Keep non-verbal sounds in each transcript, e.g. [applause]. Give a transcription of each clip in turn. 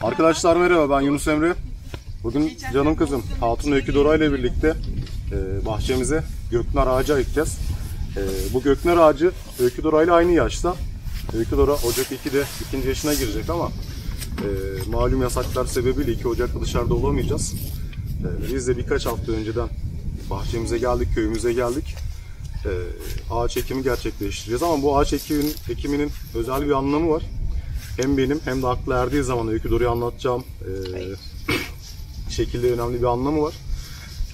Arkadaşlar merhaba ben Yunus Emre. Bugün canım kızım Hatun Öykü Dora ile birlikte e, bahçemize göknar ağacı ekeceğiz. E, bu göknar ağacı Öykü Dora ile aynı yaşta. Öykü Dora Ocak 2'de ikinci yaşına girecek ama e, malum yasaklar sebebiyle 2 Ocak'ta dışarıda olamayacağız. E, biz de birkaç hafta önceden bahçemize geldik, köyümüze geldik. E, ağaç ekimi gerçekleştireceğiz ama bu ağaç ekiminin, ekiminin özel bir anlamı var hem benim hem de aklı erdiği zaman Öykü Dora'yı anlatacağım e, [clears throat] şekilde önemli bir anlamı var.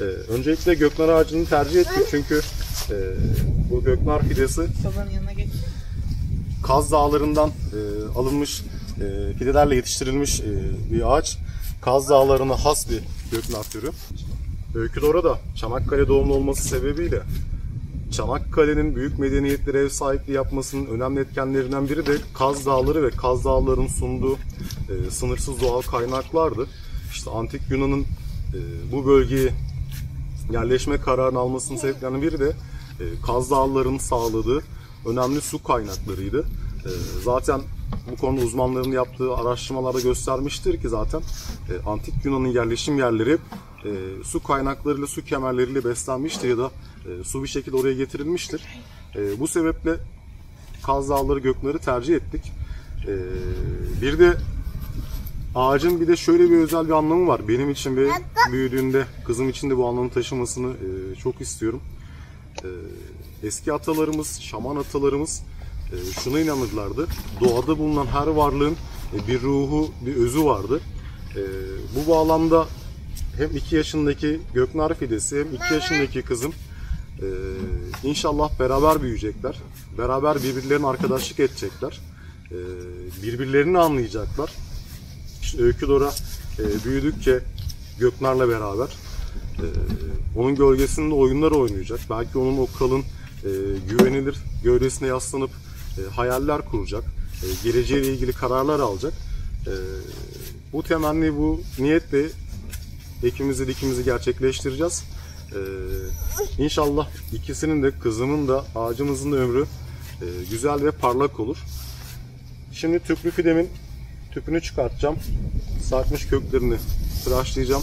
E, öncelikle göknar ağacını tercih ettik çünkü e, bu göknar fidesi. Kaz Dağları'ndan e, alınmış e, fidelerle yetiştirilmiş e, bir ağaç. Kaz Dağları'na has bir göknar türü. Öykü Dora da Çanakkale doğumlu olması sebebiyle Çanakkale'nin büyük medeniyetlere ev sahipliği yapmasının önemli etkenlerinden biri de Kaz Dağları ve Kaz Dağları'nın sunduğu e, sınırsız doğal kaynaklardı. İşte Antik Yunan'ın e, bu bölgeye yerleşme kararını almasının sebeplerinden biri de e, Kaz Dağları'nın sağladığı önemli su kaynaklarıydı. E, zaten bu konuda uzmanların yaptığı araştırmalarda göstermiştir ki zaten e, Antik Yunan'ın yerleşim yerleri e, su kaynaklarıyla, su kemerleriyle beslenmiştir ya da e, su bir şekilde oraya getirilmiştir. E, bu sebeple Kaz Dağları Göknar'ı tercih ettik. E, bir de ağacın bir de şöyle bir özel bir anlamı var. Benim için ve büyüdüğünde kızım için de bu anlamı taşımasını e, çok istiyorum. E, eski atalarımız, şaman atalarımız e, şuna inanırlardı. Doğada bulunan her varlığın e, bir ruhu, bir özü vardı. E, bu bağlamda hem 2 yaşındaki Göknar Fidesi hem 2 yaşındaki kızım e, inşallah beraber büyüyecekler. Beraber birbirlerine arkadaşlık edecekler. E, birbirlerini anlayacaklar. İşte Öykü Dora e, büyüdükçe Göknar'la beraber e, onun gölgesinde oyunlar oynayacak. Belki onun o kalın e, güvenilir gövdesine yaslanıp e, hayaller kuracak. E, geleceğiyle ilgili kararlar alacak. E, bu temenni, bu niyetle ekimizi dikimizi gerçekleştireceğiz. Ee, inşallah ikisinin de kızımın da ağacımızın da ömrü e, güzel ve parlak olur. Şimdi tüplü fidemin tüpünü çıkartacağım. Sarkmış köklerini tıraşlayacağım.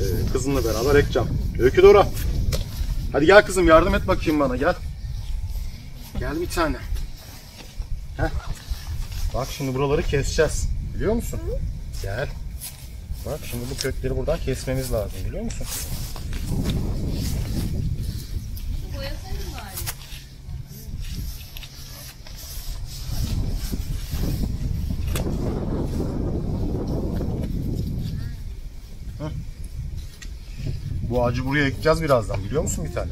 Ee, kızımla beraber ekeceğim. Öykü Dora. Hadi gel kızım yardım et bakayım bana gel. Gel bir tane. Heh. Bak şimdi buraları keseceğiz. Biliyor musun? Gel. Bak şimdi bu kökleri buradan kesmemiz lazım biliyor musun? Bu ağacı buraya ekeceğiz birazdan biliyor musun bir tane?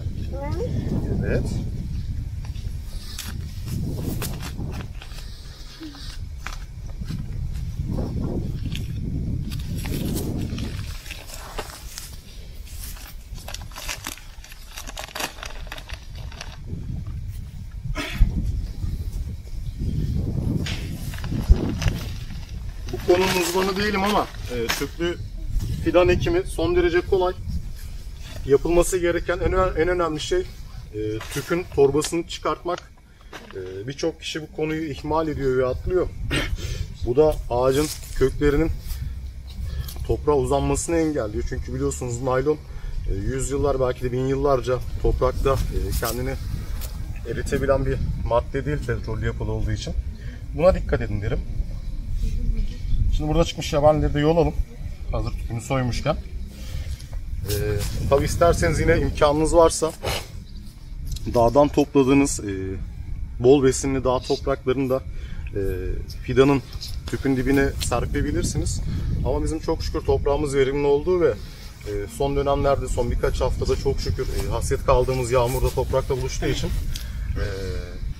Evet. Konunun uzmanı değilim ama e, tüplü fidan ekimi son derece kolay. Yapılması gereken en, en önemli şey e, tüpün torbasını çıkartmak. E, Birçok kişi bu konuyu ihmal ediyor ve atlıyor. bu da ağacın köklerinin toprağa uzanmasını engelliyor. Çünkü biliyorsunuz naylon e, yüzyıllar belki de bin yıllarca toprakta e, kendini eritebilen bir madde değil petrollü yapılı olduğu için. Buna dikkat edin derim. Şimdi burada çıkmış yabanileri de yolalım. Hazır tüpünü soymuşken. Ee, tabi isterseniz yine imkanınız varsa dağdan topladığınız e, bol besinli dağ topraklarını da e, fidanın tüpün dibine serpebilirsiniz. Ama bizim çok şükür toprağımız verimli olduğu ve e, son dönemlerde son birkaç haftada çok şükür e, hasret kaldığımız yağmurda toprakla buluştuğu için e,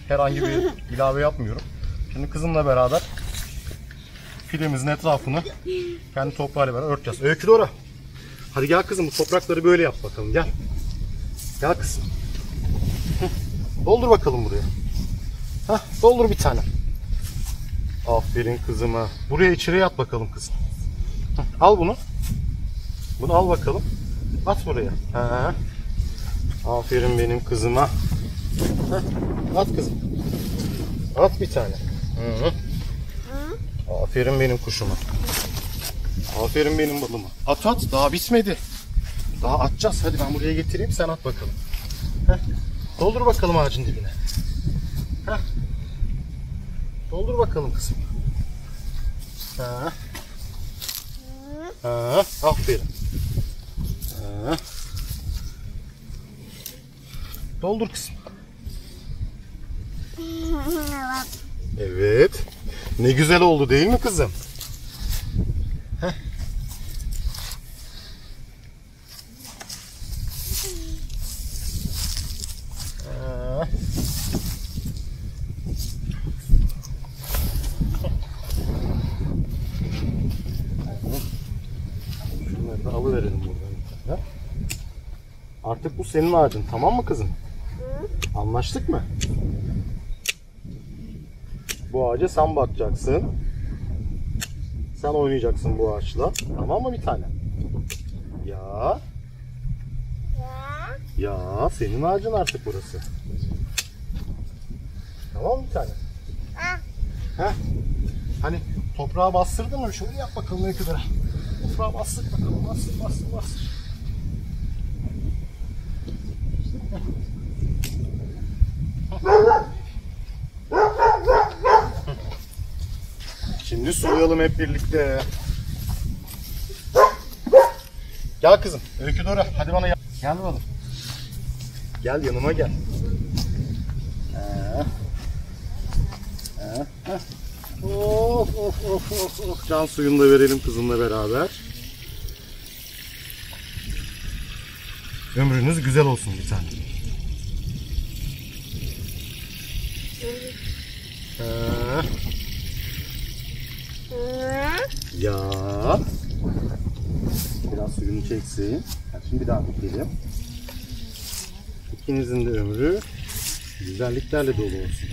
herhangi bir ilave yapmıyorum. Şimdi kızımla beraber filemizin etrafını kendi toprağıyla beraber örteceğiz. Öykü Dora. Hadi gel kızım bu toprakları böyle yap bakalım gel. Gel kızım. Hı. Doldur bakalım buraya. Hah, doldur bir tane. Aferin kızıma. Buraya içeriye at bakalım kızım. Hı, Al bunu. Bunu al bakalım. At buraya. Ha. Aferin benim kızıma. Heh, At kızım. At bir tane. Hı. Aferin benim kuşuma. Aferin benim balıma. At at daha bitmedi. Daha atacağız. Hadi ben buraya getireyim sen at bakalım. Heh. Doldur bakalım ağacın dibine. Heh. Doldur bakalım kızım. Ha. Ha. Aferin. Ha. Doldur kızım. [laughs] Evet. Ne güzel oldu değil mi kızım? Heh. Şunları da alıverelim buradan. Ha? Artık bu senin ağacın tamam mı kızım? Anlaştık mı? Bu ağaca sen bakacaksın. Sen oynayacaksın bu ağaçla. Tamam mı bir tane? Ya. Ya senin ağacın artık burası. Tamam mı bir tane? Heh. Hani toprağa bastırdın mı? Şöyle yap bakalım ne kadar. Toprağa bastır bakalım. Bastır bastır bastır. Şimdi sulayalım hep birlikte. Gel kızım. Öykü doğru. Hadi bana gel. Gel bakalım. Gel yanıma gel. Ee. Ee, heh. Of of of of of. Can suyunu da verelim kızımla beraber. Ömrünüz güzel olsun bir tane. Ee, ya. Biraz suyunu çeksin. Şimdi bir daha dökelim. İkinizin de ömrü güzelliklerle dolu olsun.